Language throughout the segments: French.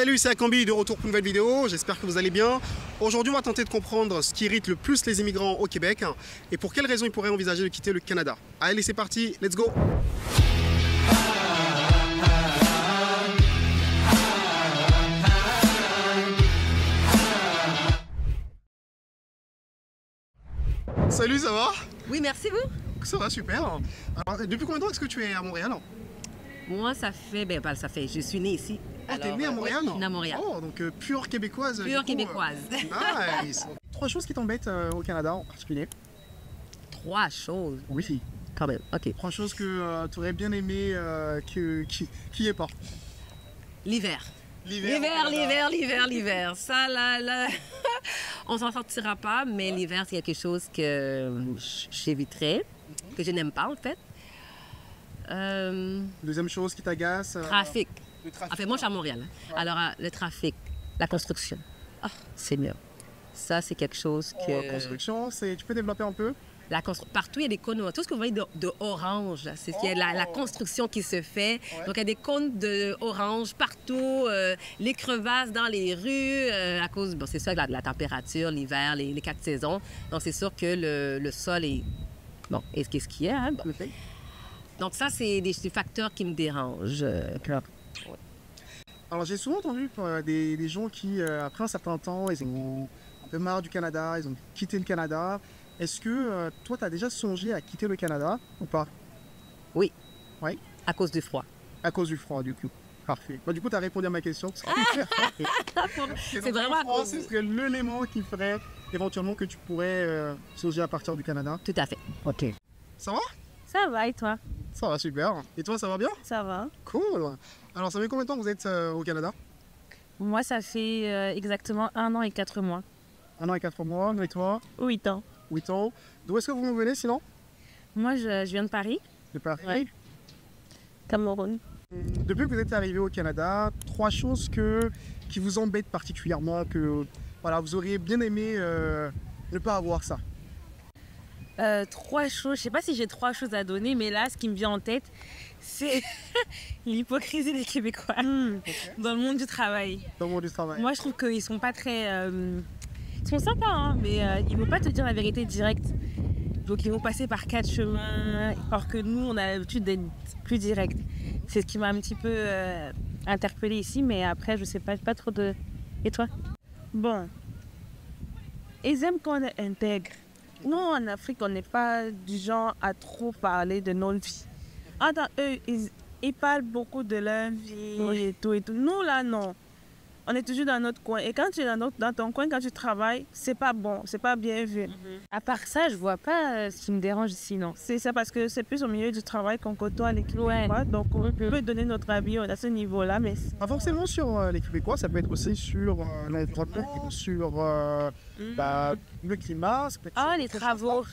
Salut, c'est Akambi de retour pour une nouvelle vidéo. J'espère que vous allez bien. Aujourd'hui, on va tenter de comprendre ce qui irrite le plus les immigrants au Québec et pour quelles raisons ils pourraient envisager de quitter le Canada. Allez, c'est parti, let's go! Salut, ça va? Oui, merci vous? Ça va, super. Alors, depuis combien de temps est-ce que tu es à Montréal? Moi, ça fait, ben, pas ça fait, je suis née ici. Oh, t'es née à euh, Montréal née à Montréal. Oh, donc euh, pure québécoise. Pure coup, québécoise. euh, nice. Trois choses qui t'embêtent au Canada en particulier Trois choses, Oui. quand même. OK. Trois choses que tu aurais bien aimé que, qui n'y ait pas. L'hiver. L'hiver. L'hiver, l'hiver, l'hiver. Ça, là, là, on s'en sortira pas, mais l'hiver, c'est quelque chose que euh, j'éviterais, que je n'aime pas, en fait. Euh, Deuxième chose qui t'agace euh, trafic. Le trafic. Enfin, moi, je suis à Montréal. hein. Alors, euh, le trafic, la construction. Ah, c'est mieux. Ça, c'est quelque chose Oh, que... construction, c'est... tu peux développer un peu? La constru- Partout, il y a des cônes. Tout ce que vous voyez de, de orange, là, c'est qu'il y a la, la construction qui se fait. Donc, il y a des cônes de orange partout, euh, les crevasses dans les rues, euh, à cause, bon, c'est ça, de la, de la température, l'hiver, les, les quatre saisons. Donc, c'est sûr que le, le sol est. Bon, et qu'est-ce qu'il y a? hein? Bon. Donc, ça, c'est des, des facteurs qui me dérangent. euh, Alors j'ai souvent entendu euh, des, des gens qui, euh, après un certain temps, ils ont un peu marre du Canada, ils ont quitté le Canada. Est-ce que euh, toi, tu as déjà songé à quitter le Canada ou pas? Oui. Oui. À cause du froid. À cause du froid, du coup. Parfait. Bah, du coup, tu as répondu à ma question. C'est vraiment à cause C'est du- serait l'élément qui ferait éventuellement que tu pourrais euh, songer à partir du Canada. Tout à fait. Ok. Ça va? Ça va et toi? Ça va super. Et toi, ça va bien? Ça va. Cool. Alors, ça fait combien de temps que vous êtes euh, au Canada? Moi, ça fait euh, exactement un an et quatre mois. Un an et quatre mois. Et toi? Huit ans. Huit ans. D'où est-ce que vous venez sinon? Moi, je, je viens de Paris, De Paris. Ouais. Cameroun. Depuis que vous êtes arrivé au Canada, trois choses que, qui vous embêtent particulièrement, que voilà, vous auriez bien aimé euh, ne pas avoir ça. Euh, trois choses, je sais pas si j'ai trois choses à donner, mais là, ce qui me vient en tête, c'est l'hypocrisie des Québécois dans le monde du travail. Dans le monde du travail. Moi, je trouve qu'ils sont pas très. euh, Ils sont sympas, hein, mais euh, ils vont pas te dire la vérité directe. Donc, ils vont passer par quatre chemins, alors que nous, on a l'habitude d'être plus direct. C'est ce qui m'a un petit peu euh, interpellée ici, mais après, je sais pas, pas trop de. Et toi? Bon. Ils aiment qu'on intègre. Nous, en Afrique, on n'est pas du genre à trop parler de notre vie. Ah, dans eux, ils, ils parlent beaucoup de leur vie et tout et tout. Nous, là, non. On est toujours dans notre coin. Et quand tu es dans, notre- dans ton coin, quand tu travailles, c'est pas bon, c'est pas bien vu. À part ça, je vois pas euh, ce qui me dérange ici, non. C'est ça parce que c'est plus au milieu du travail qu'on côtoie les Québécois. Donc, on peut donner notre avis à ce niveau-là, mais Pas forcément sur euh, les Québécois, ça peut être aussi sur euh, l'environnement, sur euh, bah, le climat, ça peut être Ah, sur les chose.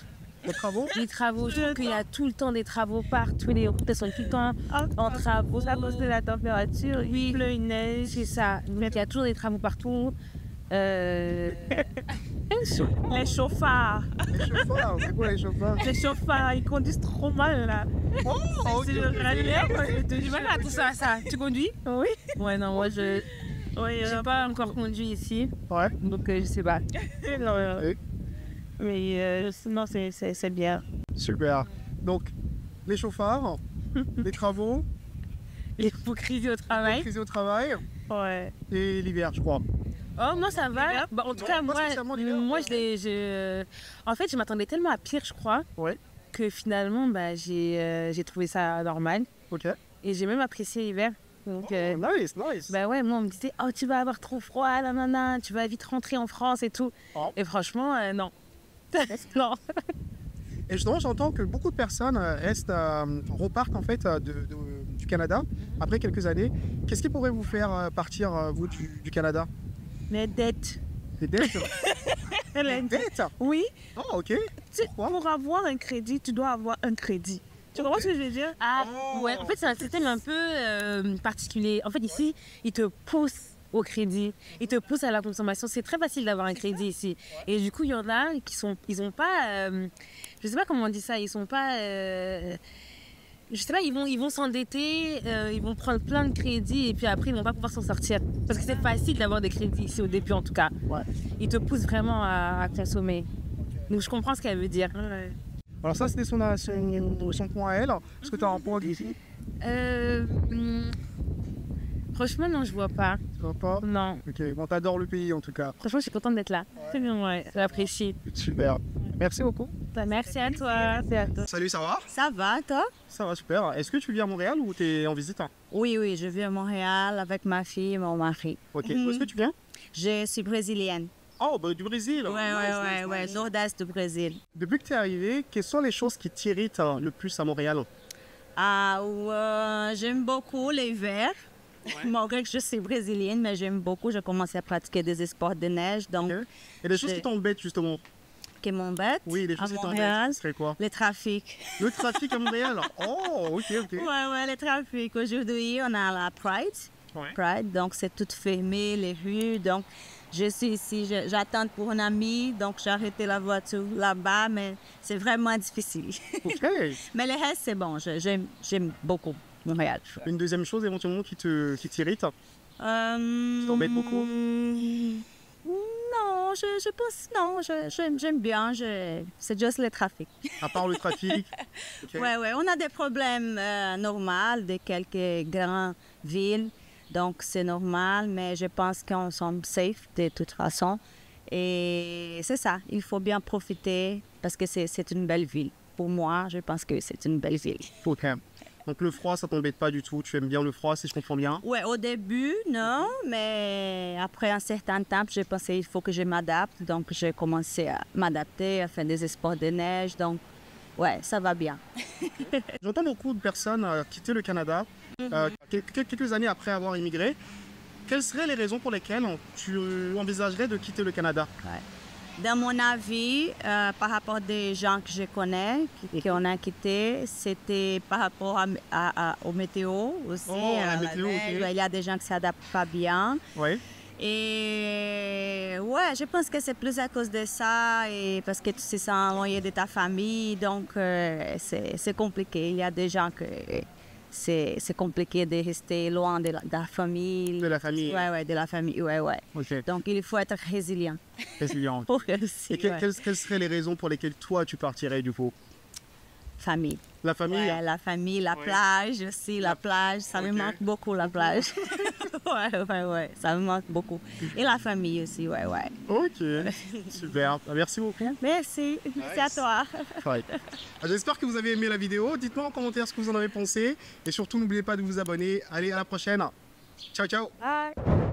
Les travaux Les travaux, je trouve qu'il y a tout le temps des travaux partout. Les routes elles sont tout le temps en travaux. À cause de la température, il pleut, il neige. C'est ça. Il y a toujours des travaux partout. Euh... les chauffards. Les chauffards, c'est quoi les chauffards? Les chauffards, ils conduisent trop mal là. Oh. C'est le rallye. J'ai du mal à tout ça, ça. Tu conduis? Oui. Ouais, non, moi je. Oui, j'ai pas encore conduit ici, Ouais. donc euh, je sais pas. Non, euh. Mais euh, sinon, c'est- bien. Super. Donc, les chauffards, les travaux, L'hypocrisie au travail. crise au travail Ouais. et l'hiver, je crois. Oh, moi, ça va. Bah, en tout Non, cas, moi, spécialement l'hiver. moi je l'ai- je... En fait, je m'attendais tellement à pire, je crois, Ouais. que finalement, bah, j'ai euh, j'ai trouvé ça normal. Ok. Et j'ai même apprécié l'hiver. Donc, euh, Nice, nice. bah ouais, moi, on me disait, oh, tu vas avoir trop froid, là, nan, nan, tu vas vite rentrer en France et tout. Oh. Et franchement, euh, non. non. Et justement, j'entends que beaucoup de personnes euh, restent, euh, repartent en fait euh, de- de- du Canada après quelques années. Qu'est-ce qui pourrait vous faire partir, vous, du, du Canada? Les dettes. Des dettes? Les dettes? Oui, Oh, ok. tu pour avoir un crédit, tu dois avoir un crédit. Tu comprends ce que je veux dire? Ah, Oh. ouais. En fait, c'est un système un peu euh, particulier. En fait, ici, ils te poussent au crédit, ils te poussent à la consommation. C'est très facile d'avoir un crédit ici. Et du coup, il y en a qui sont, ils ont pas, euh, je sais pas comment on dit ça, ils sont pas, euh, je sais pas, ils vont ils vont s'endetter, euh, ils vont prendre plein de crédits et puis après ils vont pas pouvoir s'en sortir. Parce que c'est facile d'avoir des crédits ici au début en tout cas. Ouais. Ils te poussent vraiment à, à consommer. Donc je comprends ce qu'elle veut dire. Alors ça, c'était son, son, son point à elle. Est-ce que tu as un point ici? Euh, hum, franchement non, je vois pas. Tu vois pas? Non. Ok, bon, t'adores le pays en tout cas. Franchement, je suis contente d'être là. C'est bien, ouais. J'apprécie. Super. Merci beaucoup. Merci à toi. À toi. Salut, ça va? Ça va, toi? Ça va super. Est-ce que tu vis à Montréal ou tu es en visite Oui, oui, je vis à Montréal avec ma fille et mon mari. Ok. Où est-ce que tu viens? Je suis brésilienne. Oh, bah, du Brésil. Ouais, ouais, Nice, ouais, nice, ouais, nice. nord-est du Brésil. Depuis que tu es arrivé, quelles sont les choses qui t'irritent hein, le plus à Montréal? Ah, ouais, j'aime beaucoup les verts. Malgré que je suis brésilienne, mais j'aime beaucoup. J'ai commencé à pratiquer des sports de neige, donc. Et les choses qui t'embêtent justement qui m'embête. Oui, les à choses qui t'embêtent. Ce serait quoi? le trafic. Le trafic à Montréal? Oh, ok, ok. Ouais, ouais, le trafic. Aujourd'hui, on a la Pride. Ouais. Pride, donc c'est tout fermé, les rues. Donc, je suis ici, j'attends pour un ami, donc j'ai arrêté la voiture là-bas, mais c'est vraiment difficile. Ok. mais le reste, c'est bon, j'aime beaucoup Montréal. Une deuxième chose éventuellement qui te qui t'irrite? Euh, t'embête beaucoup? Non, je, je pense, non, je- j'aime bien, je- c'est juste le trafic. À part le trafic? Ok. Ouais, ouais, on a des problèmes euh, normaux de quelques grandes villes, donc c'est normal, mais je pense qu'on sommes safe de toute façon. Et c'est ça, il faut bien profiter parce que c'est c'est une belle ville. Pour moi, je pense que c'est une belle ville. Ok. Donc le froid, ça t'embête pas du tout? Tu aimes bien le froid, si je comprends bien? Ouais, au début, non, mais après un certain temps, j'ai pensé il faut que je m'adapte. Donc, j'ai commencé à m'adapter, à faire des sports de neige. Donc, ouais, ça va bien. J'entends beaucoup de personnes euh, quitter le Canada euh, quel- quelques années après avoir immigré. Quelles seraient les raisons pour lesquelles tu envisagerais de quitter le Canada? Dans mon avis, euh, par rapport des gens que je connais, qui, qui on a quitté, c'était par rapport à, à- à- au météo aussi. Oh, la à météo, neige. ok. Ouais, Il y a des gens qui s'adaptent pas bien. Oui. Et ouais, je pense que c'est plus à cause de ça et parce que tu te sens éloigné de ta famille, donc euh, c'est c'est compliqué. Il y a des gens que c'est c'est compliqué de rester loin de la, de la famille. De la famille. Ouais, ouais, de la famille, ouais, ouais. Donc il faut être résilient Résilient. pour réussir. Et que- ouais. quelles, quelles seraient les raisons pour lesquelles toi tu partirais du coup? Famille. La famille? Ouais, la famille, la Ouais. plage aussi, la plage, ça me manque beaucoup la plage. ouais, ouais, ouais, ça me manque beaucoup. Et la famille aussi, ouais, ouais. Ok, super. Merci beaucoup. Merci, c'est à toi. Ouais. J'espère que vous avez aimé la vidéo. Dites-moi en commentaire ce que vous en avez pensé. Et surtout, n'oubliez pas de vous abonner. Allez, à la prochaine. Ciao, ciao. Bye.